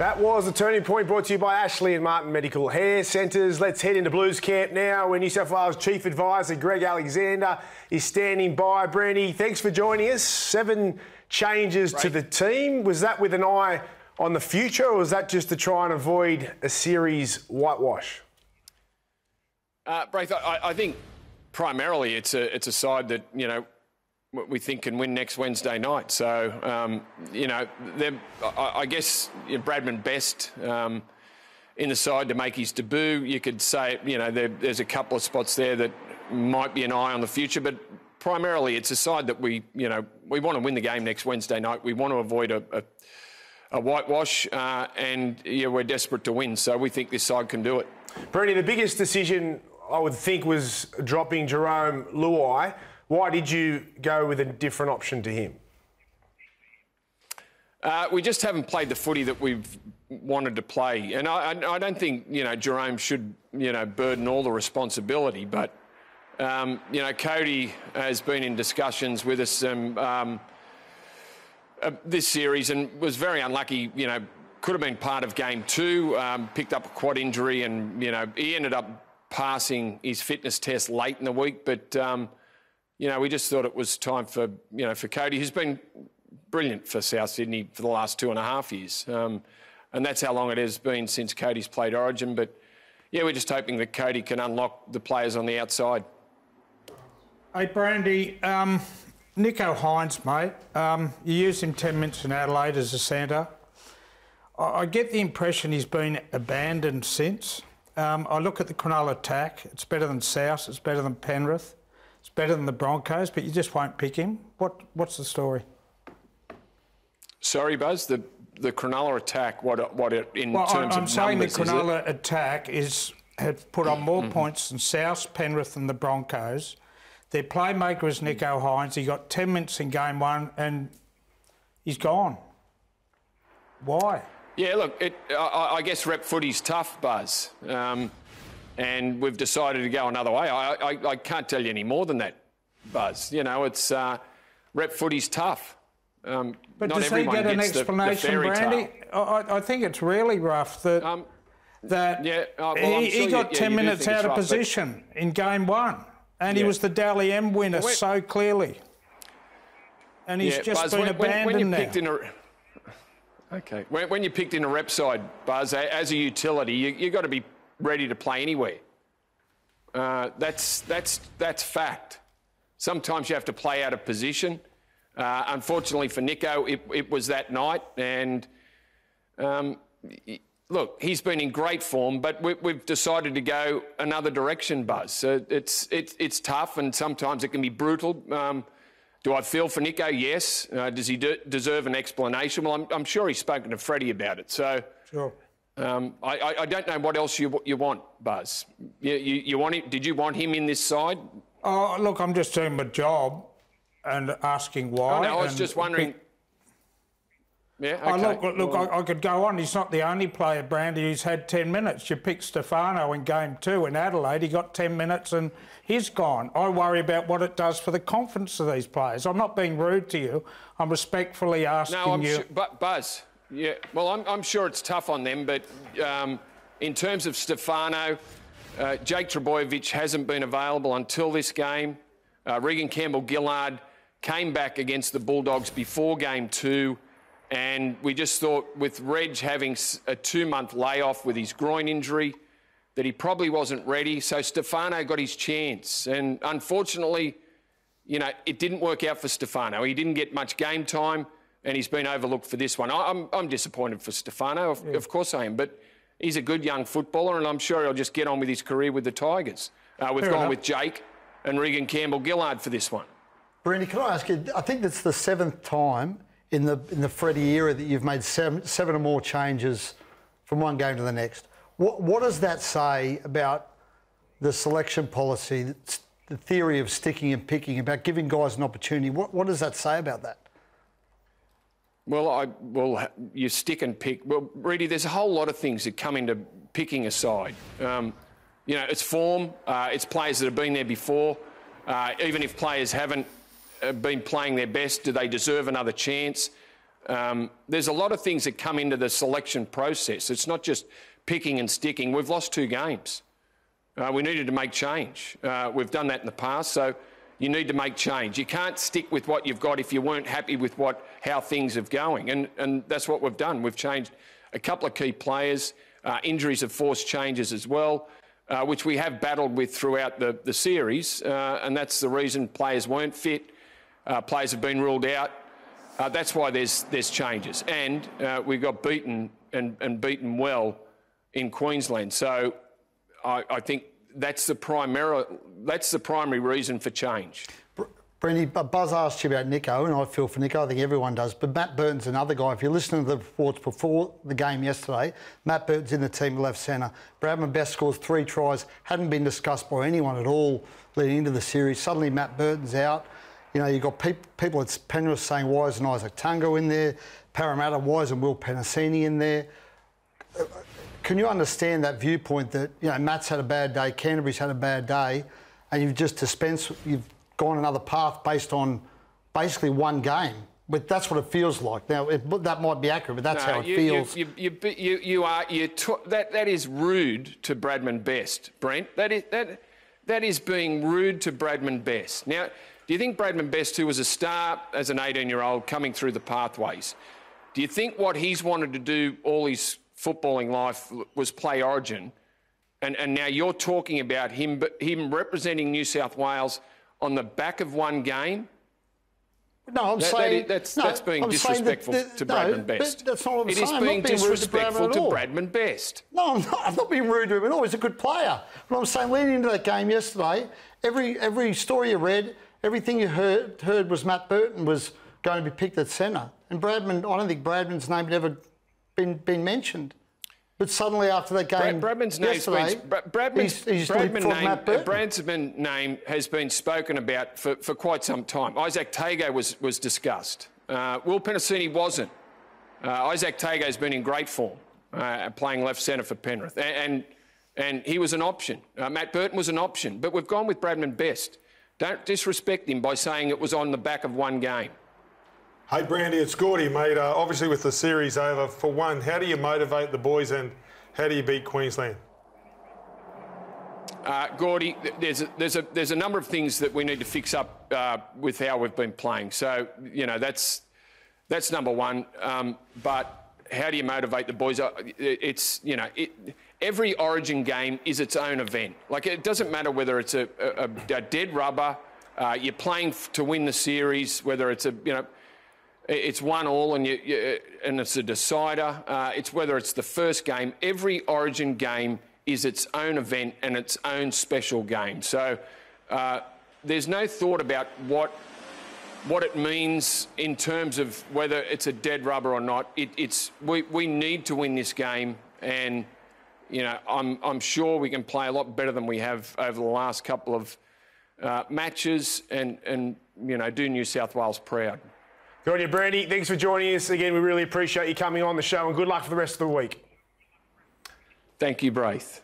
That was the turning point brought to you by Ashley and Martin Medical Hair Centres. Let's head into Blues camp now where New South Wales Chief Advisor Greg Alexander is standing by. Brandy, thanks for joining us. Seven changes right. to the team. Was that with an eye on the future or was that just to try and avoid a series whitewash? Uh, Braith, I, I think primarily it's a, it's a side that, you know, we think can win next Wednesday night. So, um, you know, I, I, guess you know, Bradman Best um, in the side to make his debut. You could say, you know, there, there's a couple of spots there that might be an eye on the future, but primarily it's a side that we, you know, we want to win the game next Wednesday night. We want to avoid a, a, a whitewash, uh, and yeah, we're desperate to win. So we think this side can do it. Bernie, the biggest decision I would think was dropping Jerome Luai. Why did you go with a different option to him? Uh, we just haven't played the footy that we've wanted to play, and I, I, don't think you know Jerome should you know burden all the responsibility. But um, you know Cody has been in discussions with us um, um, uh, this series and was very unlucky. You know, could have been part of game two. Um, picked up a quad injury, and you know he ended up passing his fitness test late in the week, but um, you know, we just thought it was time for, you know, for Cody, who's been brilliant for South Sydney for the last two and a half years. Um, and that's how long it has been since Cody's played Origin. But yeah, we're just hoping that Cody can unlock the players on the outside. Hey, Brandy, um, Nicho Hynes, mate, um, you used him 10 minutes in Adelaide as a centre. I, I get the impression he's been abandoned since. Um, I look at the Cronulla attack, it's better than South, it's better than Penrith. It's better than the Broncos, but you just won't pick him. What What's the story? Sorry, Buzz. The the Cronulla attack. What what it, in well, terms I'm of saying numbers, the Cronulla attack is have put on more mm-hmm. points than South, Penrith, and the Broncos. Their playmaker is Nicho Hynes. He got 10 minutes in game one and he's gone. Why? Yeah, look, it, I, I, guess rep footy's tough, Buzz. Um, and we've decided to go another way. I, I, I can't tell you any more than that, Buzz. You know, it's uh, rep footy's tough. Um, but does he get an explanation, the, the Brandy? I, I, think it's really rough that um, that yeah, uh, well, he, sure he, got you, 10 minutes out of position in game one, and yeah. he was the Dally M winner well, so clearly. And he's yeah, just Buzz, been when, abandoned when, when now. A, okay, when, when, you picked in a rep side, Buzz, as a utility, you, you've got to be ready to play anywhere. Uh, that's, that's, that's fact. Sometimes you have to play out of position. Uh, unfortunately for Nicho, it, it, was that night. And um, look, he's been in great form, but we, have decided to go another direction, Buzz. So it's, it's, it's tough and sometimes it can be brutal. Um, do I feel for Nicho? Yes. Uh, does he de- deserve an explanation? Well, I'm, I'm, sure he's spoken to Freddie about it. So sure. Um, I, I, don't know what else you, you want, Buzz. You, you, you want him, did you want him in this side? Oh, look, I'm just doing my job and asking why. Oh, no, I was just wondering. Yeah, okay. Oh, look, look, well, I, I, could go on. He's not the only player, Brandy, who's had 10 minutes. You picked Stefano in game two in Adelaide. He got 10 minutes and he's gone. I worry about what it does for the confidence of these players. I'm not being rude to you. I'm respectfully asking no, I'm you. Sure, but Buzz, yeah, well, I'm, I'm sure it's tough on them, but um, in terms of Stefano, uh, Jake Trbojevic hasn't been available until this game. Uh, Regan Campbell Gillard came back against the Bulldogs before game two, and we just thought with Reg having a two month layoff with his groin injury, that he probably wasn't ready. So Stefano got his chance. And unfortunately, you know, it didn't work out for Stefano. He didn't get much game time and he's been overlooked for this one. I'm, I'm disappointed for Stefano, of, yeah. of, course I am, but he's a good young footballer, and I'm sure he'll just get on with his career with the Tigers. Uh, we've Fair gone enough. with Jake and Regan Campbell Gillard for this one. Brandy, can I ask you? I think that's the seventh time in the in the Freddie era that you've made seven, seven or more changes from one game to the next. What what does that say about the selection policy, the theory of sticking and picking, about giving guys an opportunity? What what does that say about that? Well, I well you stick and pick. Well, Reedy, there's a whole lot of things that come into picking a side. Um, you know, it's form. Uh, it's players that have been there before. Uh, even if players haven't uh, been playing their best, do they deserve another chance? Um, there's a lot of things that come into the selection process. It's not just picking and sticking. We've lost two games. Uh, we needed to make change. Uh, we've done that in the past, so you need to make change. You can't stick with what you've got if you weren't happy with what how things are going, and and that's what we've done. We've changed a couple of key players. Uh, injuries have forced changes as well, uh, which we have battled with throughout the the series, uh, and that's the reason players weren't fit. Uh, players have been ruled out. that's why there's there's changes, and we got beaten and, and beaten well in Queensland. So I, I think that's the primary that's the primary reason for change. Brenny, Buzz asked you about Nicho, and I feel for Nicho. I think everyone does. But Matt Burton's another guy. If you're listening to the reports before the game yesterday, Matt Burton's in the team left centre. Bradman Best scores three tries. Hadn't been discussed by anyone at all leading into the series. Suddenly, Matt Burton's out. You know, you've got pe- people at Penrith saying, why isn't Izack Tago in there? Parramatta, why isn't Will Penisini in there? Can you understand that viewpoint that you know Matt's had a bad day, Canterbury's had a bad day, and you've just dispensed, you've gone another path based on basically one game? But that's what it feels like. Now it, that might be accurate, but that's no, how it you, feels. You, you, you, you are you that that is rude to Bradman Best, Brent. That is that that is being rude to Bradman Best. Now, do you think Bradman Best, who was a star as an 18-year-old coming through the pathways, do you think what he's wanted to do all his footballing life was play Origin, and, and now you're talking about him, him representing New South Wales on the back of one game. No, I'm that, saying that is, that's, no, that's being I'm disrespectful that, to no, Bradman Best. That's not what I'm it saying. Is being, being disrespectful to, to Bradman Best. No, I'm not, I'm not being rude to him at all. He's a good player. But I'm saying, leading into that game yesterday, every every story you read, everything you heard heard was Matt Burton was going to be picked at centre, and Bradman. I don't think Bradman's name had ever been been mentioned. But suddenly, after that game, Brad, Bradman's yesterday, been, Bradman's, he's, he's Bradman name, Bradman name has been spoken about for, for quite some time. Izack Tago was was discussed. Uh, Will Penisini wasn't. Uh, Izack Tago's been in great form, uh, playing left centre for Penrith, and, and, and he was an option. Uh, Matt Burton was an option, but we've gone with Bradman Best. Don't disrespect him by saying it was on the back of one game. Hey, Brandy, it's Gordy, mate. Uh, obviously, with the series over, for one, how do you motivate the boys and how do you beat Queensland? Uh, Gordy, there's a, there's, a, there's a number of things that we need to fix up uh, with how we've been playing. So, you know, that's, that's number one. Um, but how do you motivate the boys? Uh, it's, you know, it, every Origin game is its own event. Like, it doesn't matter whether it's a, a, a dead rubber, uh, you're playing to win the series, whether it's a, you know, it's one all and, you, you, and it's a decider. Uh, it's whether it's the first game. Every Origin game is its own event and its own special game. So uh, there's no thought about what what it means in terms of whether it's a dead rubber or not. It, it's we, we need to win this game, and you know I'm I'm sure we can play a lot better than we have over the last couple of uh, matches, and and you know do New South Wales proud. Good on you, Brandy. Thanks for joining us again. We really appreciate you coming on the show and good luck for the rest of the week. Thank you, Braith.